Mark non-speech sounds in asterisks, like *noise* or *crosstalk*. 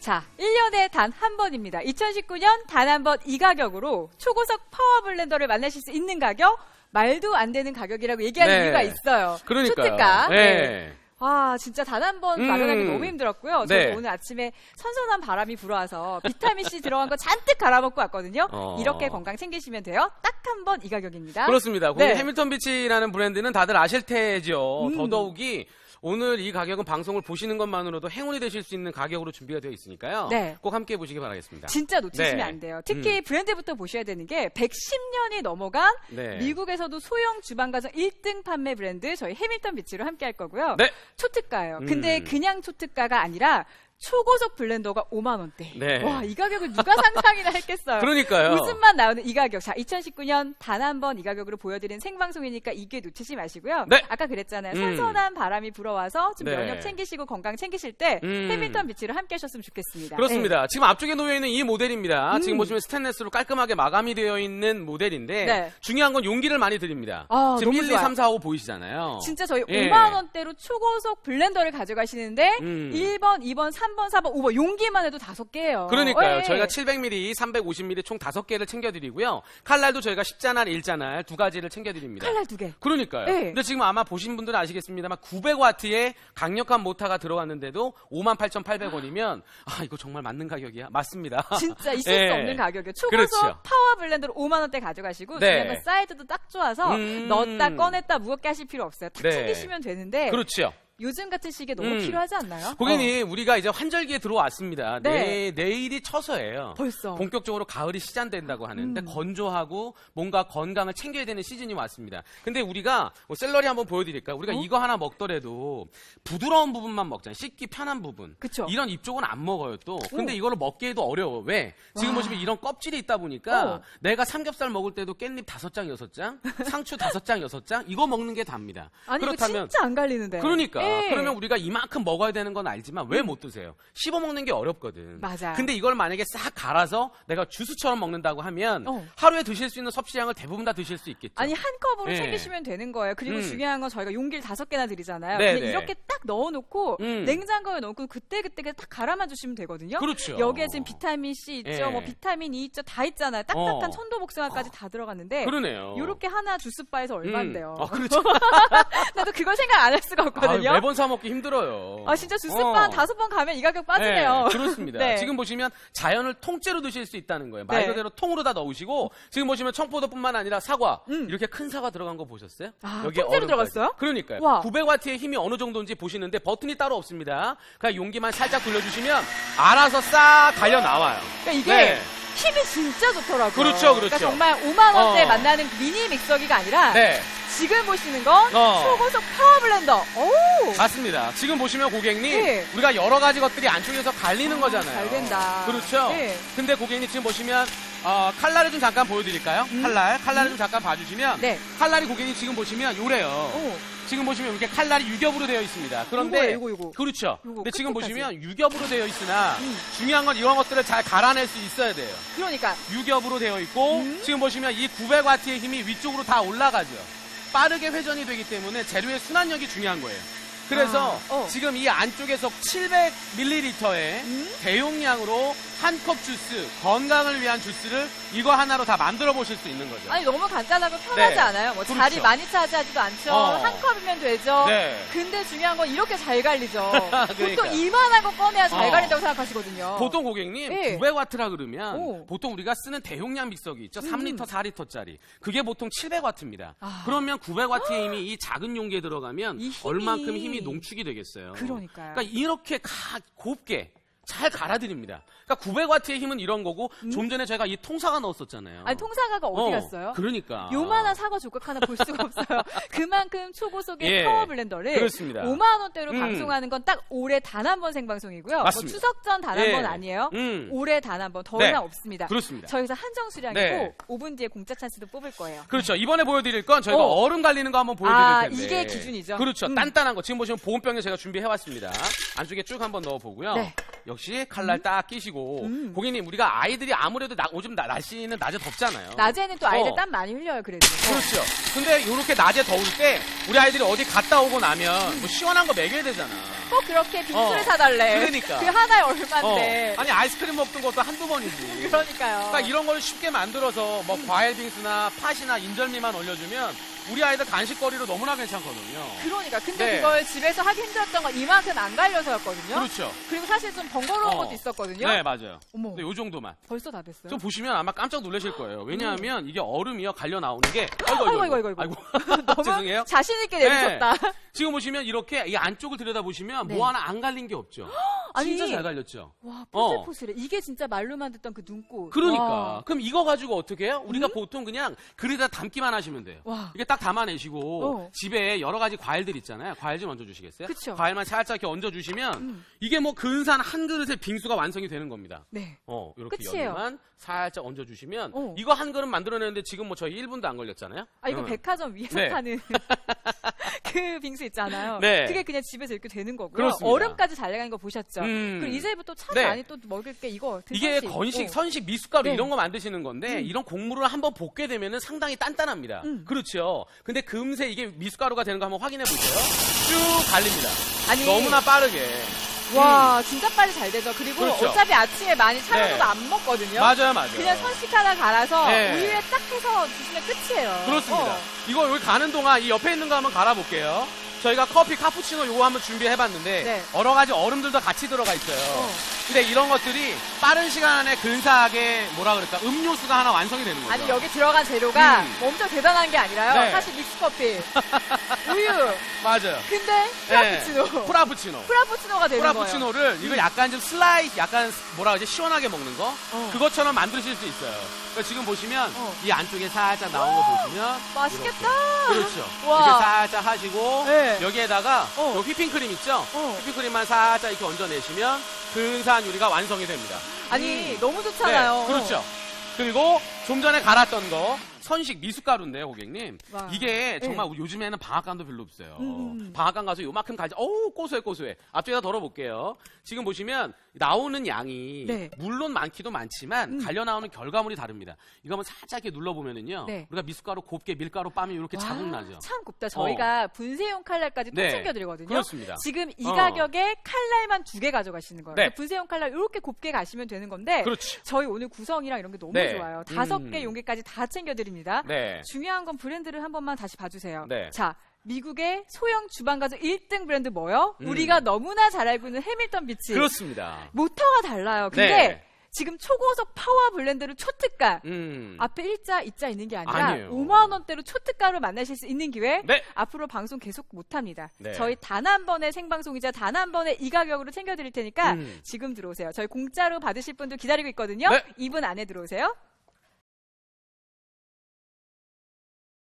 자, 1년에 단 한 번입니다. 2019년 단 한 번 이 가격으로 초고속 파워 블렌더를 만나실 수 있는 가격, 말도 안 되는 가격이라고 얘기하는 네. 이유가 있어요. 그러니까요. 초특가. 네. 와, 진짜 단 한번 음. 마련하기 너무 힘들었고요. 저도 네. 오늘 아침에 선선한 바람이 불어와서 비타민C 들어간 거 잔뜩 갈아먹고 왔거든요. 어. 이렇게 건강 챙기시면 돼요. 딱 한 번 이 가격입니다. 그렇습니다. 거기 네. 해밀턴 비치라는 브랜드는 다들 아실 테죠. 음. 더더욱이 오늘 이 가격은 방송을 보시는 것만으로도 행운이 되실 수 있는 가격으로 준비가 되어 있으니까요. 네. 꼭 함께 보시기 바라겠습니다. 진짜 놓치시면 네. 안 돼요. 특히 브랜드부터 보셔야 되는 게 110년이 넘어간 네. 미국에서도 소형 주방 가전 1등 판매 브랜드 저희 해밀턴 비치로 함께 할 거고요. 네. 초특가예요. 근데 음. 그냥 초특가가 아니라 초고속 블렌더가 5만 원대. 네. 와, 이 가격을 누가 *laughs* 상상이나 했겠어요. 그러니까요. 웃음만 나오는 이 가격. 자, 2019년 단 한 번 이 가격으로 보여드린 생방송이니까 이게 놓치지 마시고요. 네. 아까 그랬잖아요. 음. 선선한 바람이 불어와서 좀 네. 면역 챙기시고 건강 챙기실 때 음. 해밀턴 비치로 함께 하셨으면 좋겠습니다. 그렇습니다. 지금 앞쪽에 놓여 있는 이 모델입니다. 음. 지금 보시면 스테인레스로 깔끔하게 마감이 되어 있는 모델인데 네. 중요한 건 용기를 많이 드립니다. 아, 지금 너무 1, 2, 좋아요. 3, 4, 5 보이시잖아요. 진짜 저희 예. 5만 원대로 초고속 블렌더를 가져가시는데 음. 1번, 2번, 3 번, 4번, 5번 용기만 해도 다섯 개예요. 그러니까요. 예. 저희가 700ml, 350ml 총 5개를 챙겨드리고요. 칼날도 저희가 10잔알, 1잔알 두 가지를 챙겨드립니다. 칼날 두 개. 그러니까요. 네. 근데 지금 아마 보신 분들은 아시겠습니다만 900와트의 강력한 모터가 들어갔는데도 58,800원이면 아 이거 정말 맞는 가격이야. 맞습니다. *laughs* 진짜 있을 예. 수 없는 가격이에요. 초고속 그렇죠. 파워 블렌더로 5만 원대 가져가시고 네. 중요한 건 사이즈도 딱 좋아서 음. 넣었다 꺼냈다 무겁게 하실 필요 없어요. 탁 네. 챙기시면 되는데 그렇죠. 요즘 같은 시기에 너무 음. 필요하지 않나요? 고객님, 우리가 이제 환절기에 들어왔습니다. 어. 네. 내, 내일이 처서예요. 벌써. 본격적으로 가을이 시작된다고 하는데 음. 건조하고 뭔가 건강을 챙겨야 되는 시즌이 왔습니다. 근데 우리가 뭐 샐러리 한번 보여드릴까요? 우리가 어? 이거 하나 먹더라도 부드러운 부분만 먹잖아요. 씻기 편한 부분. 그쵸. 이런 잎 쪽은 안 먹어요 또. 근데 이거를 먹기에도 어려워. 왜? 지금 와. 보시면 이런 껍질이 있다 보니까 어. 내가 삼겹살 먹을 때도 깻잎 다섯 장 여섯 장, 상추 다섯 장 여섯 장 이거 먹는 게 답니다. 아니 그렇다면 진짜 안 갈리는데. 그러니까 예. 그러면 우리가 이만큼 먹어야 되는 건 알지만 왜 못 드세요? 씹어 먹는 게 어렵거든. 맞아요. 근데 이걸 만약에 싹 갈아서 내가 주스처럼 먹는다고 하면 어. 하루에 드실 수 있는 섭취량을 대부분 다 드실 수 있겠죠. 아니 한 컵으로 예. 챙기시면 되는 거예요. 그리고 음. 중요한 건 저희가 용기를 다섯 개나 드리잖아요. 네, 근데 네. 이렇게 딱 넣어놓고 음. 냉장고에 넣고 그때 그때 딱 갈아만 주시면 되거든요. 그렇죠. 여기에 지금 비타민 C 있죠, 예. 뭐 비타민 E 있죠, 다 있잖아요. 딱딱한 어. 천도복숭아까지 다 들어갔는데 그러네요. 요렇게 하나 주스바에서 얼마인데요? 음. 아, 그렇죠. *laughs* 나도 그걸 생각 안 할 수가 아, 없거든요. 매번 사 먹기 힘들어요. 아 진짜 주스바 어. 한 다섯 번 가면 이 가격 빠지네요. 네, 그렇습니다. *laughs* 네. 지금 보시면 자연을 통째로 드실 수 있다는 거예요. 말 네. 그대로 통으로 다 넣으시고 지금 보시면 청포도뿐만 아니라 사과 음. 이렇게 큰 사과 들어간 거 보셨어요? 아, 여기에 통째로. 들어갔어요? 그러니까요. 와. 900와트의 힘이 어느 정도인지 보시는데 버튼이 따로 없습니다. 그냥 용기만 살짝 돌려주시면 알아서 싹 달려 나와요. 그러니까 이게 네. 힘이 진짜 좋더라고요. 그렇죠, 그렇죠. 그러니까 정말 5만 원대 어. 만나는 미니 믹서기가 아니라 네, 지금 보시는 건 어. 초고속 파워 블렌더. 오! 맞습니다. 지금 보시면 고객님 네. 우리가 여러 가지 것들이 안쪽에서 갈리는 거잖아요. 잘 된다. 그렇죠. 네. 근데 고객님 지금 보시면 어, 칼날을 좀 잠깐 보여드릴까요? 칼날, 칼날을 좀 잠깐 봐주시면 음. 네. 칼날이 고객님 지금 보시면 요래요. 오. 지금 보시면 이렇게 칼날이 육겹으로 되어 있습니다. 그런데 요거예요, 요거, 요거. 그렇죠. 근데 지금. 보시면 육겹으로 되어 있으나 음. 중요한 건 이런 것들을 잘 갈아낼 수 있어야 돼요. 그러니까 육겹으로 되어 있고 음. 지금 보시면 이 900와트의 힘이 위쪽으로 다 올라가죠. 빠르게 회전이 되기 때문에 재료의 순환력이 중요한 거예요. 그래서 아, 어. 지금 이 안쪽에서 700ml의 음? 대용량으로 한 컵 주스, 건강을 위한 주스를 이거 하나로 다 만들어 보실 수 있는 거죠. 아니 너무 간단하고 편하지 네. 않아요? 뭐 그렇죠. 자리 많이 차지하지도 않죠. 어. 한 컵이면 되죠. 네. 근데 중요한 건 이렇게 잘 갈리죠. *laughs* 그러니까. 보통 이만한 거 꺼내야 잘 어. 갈린다고 생각하시거든요. 보통 고객님 네. 900와트라 그러면 오. 보통 우리가 쓰는 대용량 믹서기 있죠. 음. 3리터, 4리터짜리. 그게 보통 700와트입니다. 아. 그러면 900와트의 힘이 이 작은 용기에 들어가면 이 힘이- 얼만큼 힘이 농축이 되겠어요. 그러니까요. 그러니까 이렇게 가, 곱게 잘 갈아드립니다. 그러니까 900와트의 힘은 이런 거고 좀 전에 저희가 이 통사과 넣었었잖아요. 음? 아니 통사과가 어디 어, 갔어요? 그러니까. 요만한 사과 조각 하나 볼 수가 없어요. *laughs* 그만큼 초고속의 예, 파워 블렌더를 그렇습니다. 5만 원대로 음. 방송하는 건 딱 올해 단 한 번 생방송이고요. 뭐 맞습니다. 추석 전 단한 예. 번 아니에요. 음. 올해 단 한 번, 더 네. 이상 없습니다. 그렇습니다. 저희서 한정 수량이고 네. 5분 뒤에 공짜 찬스도 뽑을 거예요. 그렇죠. 이번에 보여드릴 건 저희가 어. 얼음 갈리는 거 한번 보여드릴 아, 텐데. 이게 기준이죠? 그렇죠. 음. 단단한 거. 지금 보시면 보온병에 제가 준비해왔습니다. 안쪽에 쭉 한번 넣어보고요. 네. 역시 칼날 딱 끼시고. 음. 고객님, 우리가 아이들이 아무래도 나- 요즘 나- 날씨는 낮에 덥잖아요. 낮에는 또 아이들 어. 땀 많이 흘려요, 그래도. 그렇죠. 근데 이렇게 낮에 더울 때 우리 아이들이 어디 갔다 오고 나면 뭐 시원한 거 먹여야 되잖아. 꼭 그렇게 빙수를 어, 사달래. 그러니까. 그 하나에 어. 얼마인데. 아니 아이스크림 먹던 것도 한두 번이지. 그러니까요. 그러니까 이런 걸 쉽게 만들어서 뭐 과일 빙수나 팥이나 인절미만 올려주면 우리 아이들 간식거리로 너무나 괜찮거든요. 그러니까. 근데 네. 그걸 집에서 하기 힘들었던 건 이만큼 안 갈려서였거든요. 그렇죠. 그리고 사실 좀 번거로운 어. 것도 있었거든요. 네 맞아요. 어머, 근데 요 정도만. 벌써 다 됐어요. 좀 보시면 아마 깜짝 놀라실 거예요. 왜냐하면 이게 얼음이요 갈려 나오는 게 아이고 아이고, 아이고, 아이고. 아이고. 죄송해요. 자신 있게 네. 내리쳤다. 지금 보시면 이렇게 이 안쪽을 들여다 보시면 네. 뭐 하나 안 갈린 게 없죠. *gasps* 아니. 진짜 잘 갈렸죠. 와, 어. 포슬포슬해. 이게 진짜 말로만 듣던 그 눈꽃. 그러니까. 와. 그럼 이거 가지고 어떻게 해요? 우리가 보통 그냥 그릇에다 담기만 하시면 돼요. 와. 이게 딱 담아내시고 어. 집에 여러 가지 과일들 있잖아요. 과일 좀 얹어 주시겠어요? 그쵸. 과일만 살짝 이렇게 얹어 주시면 음. 이게 뭐 근산 한 그릇의 빙수가 완성이 되는 겁니다. 네. 어, 이렇게. 연유만 살짝 얹어 주시면 어. 이거 한 그릇 만들어내는데 지금 뭐 저희 1분도 안 걸렸잖아요. 아, 이거 응. 백화점 위에서 네. 파는 *laughs* 그 빙수 있잖아요. 네. 그게 그냥 집에서 이렇게 되는 거고요. 그렇습니다. 얼음까지 잘 나가는 거 보셨죠? 음. 그리고 이제부터 참 네. 많이 또 먹을 게 이거 이게. 건식, 어. 선식, 미숫가루 네. 이런 거 만드시는 건데 이런 곡물을 한번 볶게 되면은 상당히 단단합니다. 음. 그렇죠. 근데 금세 이게 미숫가루가 되는 거 한번 확인해 보세요. 쭉 갈립니다. 아니, 너무나 빠르게. 와, 진짜 빨리 잘 되죠. 그리고 그렇죠. 어차피 아침에 많이 차려도 네. 안 먹거든요. 맞아요, 맞아요. 그냥 선식 하나 갈아서 네. 우유에 딱 해서 주시면 끝이에요. 그렇습니다. 어. 이거 여기 가는 동안 이 옆에 있는 거 한번 갈아볼게요. 저희가 커피 카푸치노 요거 한번 준비해봤는데 네. 여러 가지 얼음들도 같이 들어가 있어요. 어. 근데 이런 것들이 빠른 시간 안에 근사하게 뭐라 그럴까 음료수가 하나 완성이 되는 거죠. 아니 여기 들어간 재료가 음. 뭐 엄청 대단한 게 아니라요. 네. 사실 믹스커피, *laughs* 우유. 맞아요. 근데 네. 프라푸치노. 프라푸치노. 프라푸치노가 되는 거예요. 프라푸치노를 이거 약간 좀 슬라이, 약간 뭐라 그러지 시원하게 먹는 거 어. 그것처럼 만드실 수 있어요. 그러니까 지금 보시면 어. 이 안쪽에 살짝 나온 거 보시면 맛있겠다. 이렇게. 그렇죠. 와. 이렇게 살짝 하시고 네. 여기에다가 어. 요 휘핑크림 있죠? 어. 휘핑크림만 살짝 이렇게 얹어내시면 근사한 요리가 완성이 됩니다. 아니 너무 좋잖아요. 네, 그렇죠. 그리고 좀 전에 갈았던 거 선식 미숫가루인데요, 고객님. 와. 이게 정말 요즘에는 방앗간도 별로 없어요. 음. 방앗간 가서 요만큼 갈지, 어우, 고소해, 고소해. 앞뒤에다 덜어볼게요. 지금 보시면 나오는 양이 네. 물론 많기도 많지만 음. 갈려 나오는 결과물이 다릅니다. 이거 한번 살짝 이렇게 눌러보면은요. 네. 우리가 미숫가루 곱게 밀가루 빻으면 이렇게 와, 자국 나죠. 참 곱다. 저희가 분쇄용 칼날까지 또 네. 챙겨드리거든요. 그렇습니다. 지금 이 어. 가격에 칼날만 두 개 가져가시는 거예요. 네. 그래서 분쇄용 칼날 이렇게 곱게 가시면 되는 건데 그렇지. 저희 오늘 구성이랑 이런 게 너무 네. 좋아요. 다섯 음. 개 용기까지 다 챙겨드립니다. 네. 중요한 건 브랜드를 한 번만 다시 봐주세요. 네. 자, 미국의 소형 주방 가전 1등 브랜드 뭐요? 음. 우리가 너무나 잘 알고 있는 해밀턴 비치. 그렇습니다. 모터가 달라요. 근데 네. 지금 초고속 파워 블렌더를 초특가. 음. 앞에 일자, 이자 있는 게 아니라 아니에요. 5만 원대로 초특가로 만나실 수 있는 기회. 네. 앞으로 방송 계속 못합니다. 네. 저희 단 한 번의 생방송이자 단 한 번의 이 가격으로 챙겨드릴 테니까 음. 지금 들어오세요. 저희 공짜로 받으실 분들 기다리고 있거든요. 네. 2분 안에 들어오세요.